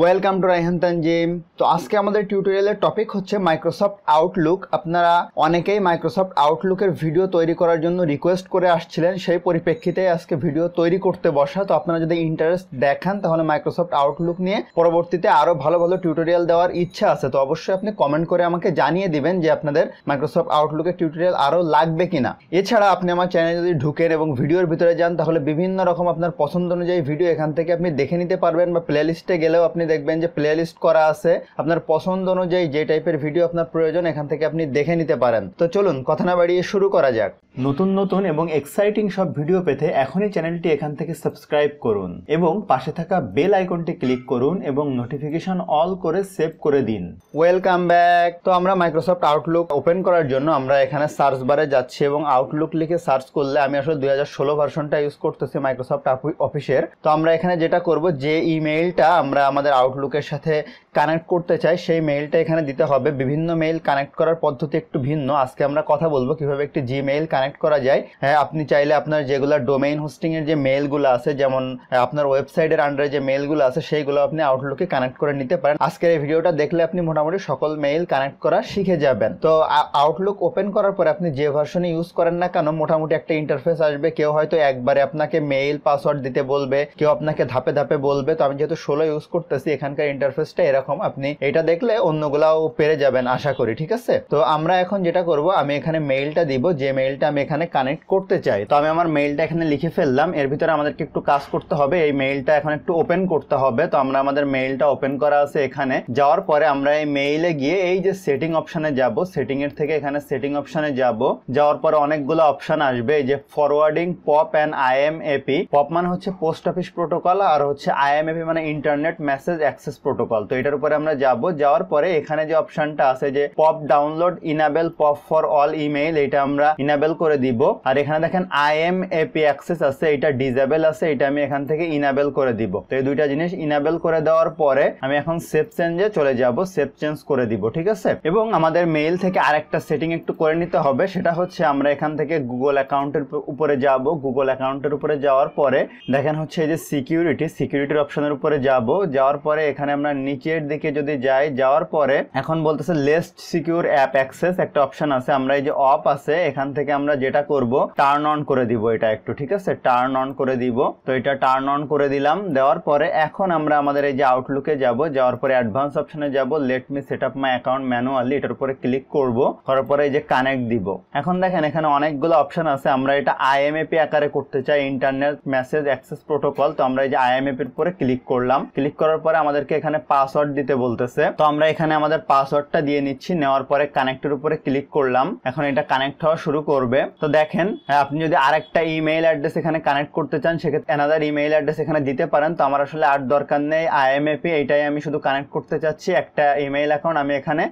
Welcome to Raihan Tanzim তো আজকে আমাদের টিউটোরিয়ালের টপিক হচ্ছে মাইক্রোসফট আউটলুক আপনারা অনেকেই মাইক্রোসফট আউটলুকের ভিডিও তৈরি করার জন্য রিকোয়েস্ট করে আসছিলেন, সেই পরিপ্রেক্ষিতে আজকে ভিডিও তৈরি করতে বসা। তো আপনারা যদি ইন্টারেস্ট দেখান, তাহলে মাইক্রোসফট আউটলুক নিয়ে পরবর্তীতে আরও ভালো ভালো টিউটোরিয়াল দেওয়ার ইচ্ছা আছে। তো অবশ্যই আপনি কমেন্ট করে আমাকে জানিয়ে দিবেন যে আপনাদের মাইক্রোসফট আউটলুকের টিউটোরিয়াল আরও লাগবে কিনা। এছাড়া আপনি আমার চ্যানেলে যদি ঢুকেন এবং ভিডিওর ভিতরে যান, তাহলে বিভিন্ন রকম আপনার পছন্দ অনুযায়ী ভিডিও এখান থেকে আপনি দেখে নিতে পারবেন বা প্লে লিস্টে গেলেও আপনি দেখবেন যে প্লে লিস্ট করা আছে। আপনার পছন্দ অনুযায়ী যে টাইপের ভিডিও আপনার প্রয়োজন, এখান থেকে আপনি দেখে নিতে পারেন। তো চলুন, কথা না বাড়িয়ে শুরু করা যাক। নতুন নতুন এবং এক্সাইটিং সব ভিডিও পেতে এখনই চ্যানেলটি এখান থেকে সাবস্ক্রাইব করুন এবং পাশে থাকা বেল আইকনটি ক্লিক করুন এবং নোটিফিকেশন অল করে সেভ করে দিন। ওয়েলকাম ব্যাক তো আমরা মাইক্রোসফট আউটলুক ওপেন করার জন্য আমরা এখানে সার্চ বারে যাচ্ছি এবং আউটলুক লিখে সার্চ করলে আমি আসলে দুই হাজার ষোলো ভার্সনটা ইউজ করতেছি মাইক্রোসফট অফিসের তো আমরা এখানে যেটা করব, যে ইমেইলটা আমরা আমাদের আউটলুকের সাথে কানেক্ট করতে চাই, সেই মেইলটা এখানে দিতে হবে। বিভিন্ন মেইল কানেক্ট করার পদ্ধতি একটু ভিন্ন। আজকে আমরা কথা বলব কীভাবে একটি জিমেইল কানেক্ট করা যায়। হ্যাঁ আপনি চাইলে আপনার যেগুলো ডোমেইন হোস্টিং এর যে মেইলগুলো আছে, যেমন আপনার ওয়েবসাইটের আন্ডারে যে মেইলগুলো আছে, সেইগুলো আপনি আউটলুকে কানেক্ট করে নিতে পারেন। আজকের এই ভিডিওটা দেখলে আপনি মোটামুটি সকল মেইল কানেক্ট করা শিখে যাবেন। তো আউটলুক ওপেন করার পরে আপনি যে ভার্সনে ইউজ করেন না কেন, মোটামুটি একটা ইন্টারফেস আসবে। কেউ হয়তো একবারে আপনাকে মেইল পাসওয়ার্ড দিতে বলবে, কেউ আপনাকে ধাপে ধাপে বলবে। তো, আমি যেহেতু ষোলো ইউজ করতেছি, এখানকার ইন্টারফেসটা এরকম। আপনি এটা দেখলে অন্যগুলাও পেরে যাবেন, আশা করি, ঠিক আছে? তো, আমরা এখন যেটা করব, আমি এখানে মেইলটা দিব। যে মেইলটা আমি এখানে কানেক্ট করতে চাই। তো আমি আমার মেইলটা এখানে লিখে ফেললাম। এর ভিতরে আমাদেরকে একটু কাজ করতে হবে। এই মেইলটা এখন একটু ওপেন করতে হবে। তো আমরা আমাদের মেইলটা ওপেন করা আছে এখানে। যাওয়ার পরে আমরা এই মেইলে গিয়ে এই যে সেটিং অপশনে যাব সেটিং এর থেকে এখানে সেটিং অপশনে যাব। যাওয়ার পরে অনেকগুলো অপশন আসবে। এই যে forwarding pop and IMAP pop মানে হচ্ছে পোস্ট অফিস প্রোটোকল আর হচ্ছে আইএমএপি মানে ইন্টারনেট মেসেজ অ্যাক্সেস প্রোটোকল তো এটার উপরে আমরা যাব। যাওয়ার পরে এখানে যে অপশনটা আছে যে pop download enable pop for all email এটা আমরা ইনাবেল করে দিব। আর এখানে দেখেন আইএমএপি অ্যাক্সেস আছে, এটা ডিজেবল আছে, এটা আমি এখান থেকে ইনাবেল করে দিব। তো এই দুইটা জিনিস ইনাবেল করে দেওয়ার পরে আমি এখন সেভ চেঞ্জে চলে যাব সেভ চেঞ্জ করে দিব, ঠিক আছে? এবং আমাদের মেইল থেকে আরেকটা সেটিং একটু করে নিতে হবে, সেটা হচ্ছে আমরা এখান থেকে গুগল অ্যাকাউন্টের উপরে যাব। গুগল অ্যাকাউন্টের উপরে যাওয়ার পরে দেখেন হচ্ছে এই যে সিকিউরিটি সিকিউরিটির অপশনের উপরে যাব। যাওয়ার পরে এখানে আমরা নিচের দিকে যদি যাই, যাওয়ার পরে এখন বলতেছে লেস্ট সিকিউর অ্যাপ অ্যাক্সেস একটা অপশন আছে। আমরা এই যে অফ আছে, এখান থেকে আমরা যেটা করব টার্ন অন করে দিব এটা একটু, ঠিক আছে? টার্ন অন করে দিব। তো এটা টার্ন অন করে দিলাম। দেওয়ার পরে এখন আমরা আমাদের এই যে আউটলুকে যাব, যাওয়ার পরে অ্যাডভান্স অপশনে যাব। Let me set up my account manually এটার উপরে ক্লিক করব। করার পরে এই যে কানেক্ট দিব। এখন দেখেন, এখানে অনেকগুলো অপশন আছে। আমরা এটা আইএমএপি আকারে করতে চাই ইন্টারনেট মেসেজ অ্যাক্সেস প্রোটোকল তো আমরা এই যে আইএমএপি এর উপরে ক্লিক করলাম। ক্লিক করার পরে আমাদেরকে এখানে পাসওয়ার্ড দিতে বলতেছে। তো আমরা এখানে আমাদের পাসওয়ার্ডটা দিয়ে নিচ্ছি। নেওয়ার পরে কানেক্টের উপরে ক্লিক করলাম। এখন এটা কানেক্ট হওয়া শুরু করবে। তো দেখেন আপনি যদি আরেকটা ইমেইল অ্যাড্রেস এখানে কানেক্ট করতে চান, সেক্ষেত্রে এনাদার ইমেইল অ্যাড্রেস এখানে দিতে পারেন। তো আমার আসলে আর দরকার নেই আইএমএপি এইটাই আমি শুধু কানেক্ট করতে চাচ্ছি। একটা ইমেইল অ্যাকাউন্ট আমি এখানে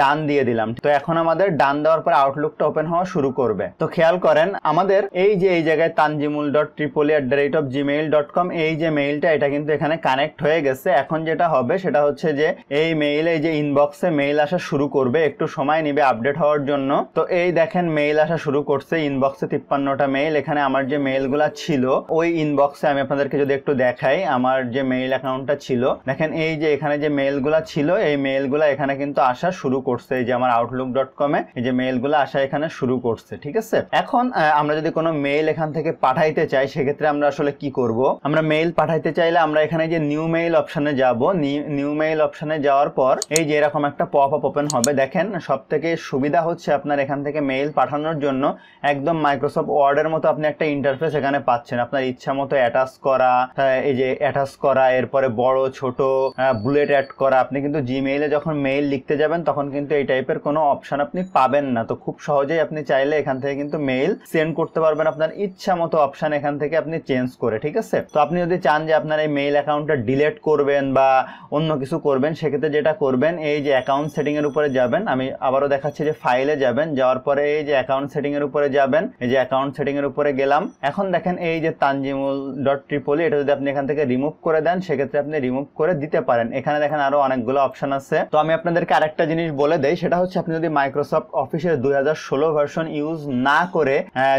ডান দিয়ে দিলাম। তো এখন আমাদের ডান দেওয়ার পরে আউটলুকটা ওপেন হওয়া শুরু করবে। তো খেয়াল করেন, আমাদের এই যে, এই জায়গায় Tanzimul dot triply at the rate of Gmail dot com এই যে মেইলটা এটা কিন্তু এখানে কানেক্ট হয়ে গেছে। এখন যেটা হবে, সেটা হচ্ছে যে, এই মেইলে এই যে ইনবক্সে মেইল আসা শুরু করবে। একটু সময় নিবে আপডেট হওয়ার জন্য। তো এই দেখেন মেইল আসা শুরু করছে ইনবক্সে তিপ্পান্নটা মেইল এখানে আমার যে মেইলগুলা ছিল, ওই ইনবক্সে আমি আপনাদেরকে যদি একটু দেখাই, আমার যে মেইল অ্যাকাউন্টটা ছিল, দেখেন এই যে এখানে যে মেইলগুলা ছিল, এই মেইলগুলা এখানে কিন্তু আসা শুরু করছে, এই যে আমার আউটলুক ডট কমে এই যে মেইলগুলো আসা এখানে শুরু করছে, ঠিক আছে? এখন আমরা যদি কোনো মেইল এখান থেকে পাঠাইতে চাই, সেক্ষেত্রে আমরা আসলে কি করব? আমরা মেইল পাঠাইতে চাইলে আমরা এখানে যে নিউ মেইল অপশানে যাব নিউ মেইল অপশানে যাওয়ার পর, এই যে এরকম একটা পপ আপ ওপেন হবে। দেখেন সব থেকে সুবিধা হচ্ছে আপনার এখান থেকে মেইল পাঠানোর জন্য একদম মাইক্রোসফট ওয়ার্ডের মতো আপনি একটা ইন্টারফেস এখানে পাচ্ছেন। আপনার ইচ্ছা মতো অ্যাটাচ করা এই যে অ্যাটাচ করা, এরপরে বড়, ছোট বুলেট অ্যাড করা, আপনি কিন্তু জিমেইলে যখন মেইল লিখতে যাবেন, তখন কিন্তু এই টাইপের কোনো অপশন আপনি পাবেন না। তো খুব সহজেই আপনি চাইলে এখান থেকে কিন্তু মেইল সেন্ড করতে পারবেন আপনার ইচ্ছা মতো অপশন এখান থেকে আপনি চেঞ্জ করে, ঠিক আছে? তো আপনি যদি চান যে আপনার এই মেইল অ্যাকাউন্টটা ডিলেট করবেন বা অন্য কিছু করবেন, সেক্ষেত্রে যেটা করবেন, এই যে অ্যাকাউন্ট সেটিং এর উপরে যাবেন। আমি আবারও দেখাচ্ছি যে ফাইলে যাবেন, যাওয়ার পরে এই যে অ্যাকাউন্ট সেটিং উপরে যাবেন, এই যে অ্যাকাউন্ট সেটিং এর উপরে গেলাম। এখন দেখেন এই যে তানজিমুল ডট ট্রিপলি এটা যদি আপনি এখান থেকে রিমুভ করে দেন, সেক্ষেত্রে আপনি রিমুভ করে দিতে পারেন। এখানে দেখেন আরও অনেকগুলো অপশন আছে। তো আমি আপনাদেরকে আরেকটা জিনিস বলে দেই, সেটা হচ্ছে আপনি যদি মাইক্রোসফট অফিসের দুই হাজার ষোলো ভার্সন ইউজ না করে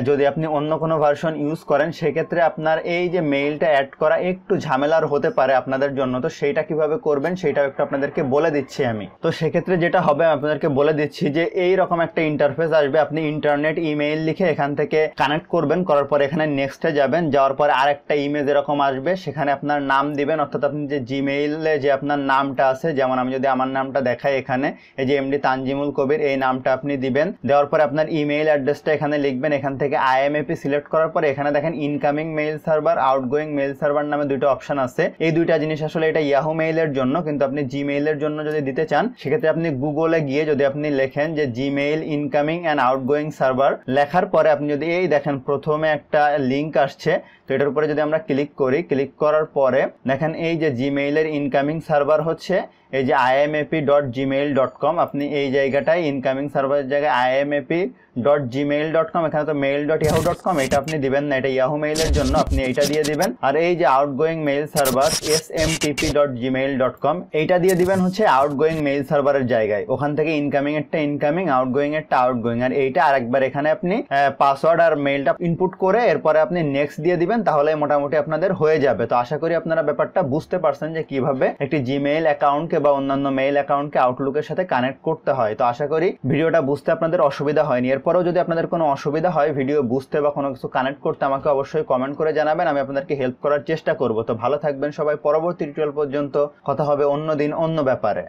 যদি আপনি অন্য কোনো ভার্সন ইউজ করেন, সেক্ষেত্রে আপনার এই যে মেইলটা অ্যাড করা একটু ঝামেলার হতে পারে আপনাদের জন্য। তো সেইটা কীভাবে করবেন, সেটাও একটু আপনাদেরকে বলে দিচ্ছি আমি। তো সেক্ষেত্রে যেটা হবে আপনাদেরকে বলে দিচ্ছি যে এই রকম একটা ইন্টারফেস আসবে। আপনি ইন্টারনেট ইমেইল লিখে এখান থেকে কানেক্ট করবেন, করার পর এখানে নেক্সটে যাবেন, যাওয়ার পরে আরেকটা ইমেজ এরকম আসবে, সেখানে আপনার নাম দিবেন, অর্থাৎ আপনি যে জিমেইলে যে আপনার নামটা আছে, যেমন আমি যদি আমার নামটা দেখাই এখানে, এই যে এমডি তানজিমুল কবির, এই নামটা আপনি দিবেন, দেওয়ার পরে আপনার ইমেইল অ্যাড্রেসটা এখানে লিখবেন, এখান থেকে আইএমএপি সিলেক্ট করার পরে এখানে দেখেন incoming mail server outgoing mail server নামে দুটো অপশন আছে। এই দুইটা জিনিস আসলে এটা ইয়াহু মেইলের জন্য, কিন্তু আপনি জিমেইলের জন্য যদি দিতে চান, সেক্ষেত্রে আপনি গুগলে গিয়ে যদি আপনি লেখেন যে Gmail incoming and outgoing server লেখার পরে আপনি যদি এই দেখেন প্রথমে একটা লিংক আসছে তো এটার উপরে যদি আমরা ক্লিক করি ক্লিক করার পরে দেখেন এই যে জিমেইলের ইনকামিং সার্ভার হচ্ছে, এই যে IMAP dot Gmail dot com আপনি এই জায়গাটায় ইনকামিং সার্ভারের জায়গায় IMAP dot Gmail dot com এখানে তো mail dot Yahoo dot com এটা আপনি দিবেন না, এটা ইয়াহু মেইলের জন্য আপনি এইটা দিয়ে দিবেন। আর এই যে outgoing mail server S M TP dot Gmail dot com এইটা দিয়ে দিবেন হচ্ছে আউটগোয়িং মেইল সার্ভারের জায়গায়। ওখান থেকে ইনকামিং এরটা ইনকামিং আউটগোয়িং এরটা আউটগোয়িং আর এইটা আরেকবার এখানে আপনি পাসওয়ার্ড আর মেইলটা ইনপুট করে এরপরে আপনি নেক্সট দিয়ে দিবেন তাহলে মোটামুটি আপনাদের হয়ে যাবে। তো আশা করি আপনারা ব্যাপারটা বুঝতে পারছেন যে কীভাবে একটি জিমেইল অ্যাকাউন্টকে বা অন্যান্য মেইল অ্যাকাউন্টকে আউটলুকের সাথে কানেক্ট করতে হয়। তো আশা করি ভিডিওটা বুঝতে আপনাদের অসুবিধা হয়নি। এরপরেও যদি আপনাদের কোনো অসুবিধা হয় ভিডিও বুঝতে বা কোনো কিছু কানেক্ট করতে, আমাকে অবশ্যই কমেন্ট করে জানাবেন। আমি আপনাদেরকে হেল্প করার চেষ্টা করব। তো ভালো থাকবেন সবাই। পরবর্তী টিউটোরিয়াল পর্যন্ত কথা হবে অন্য দিন অন্য ব্যাপারে।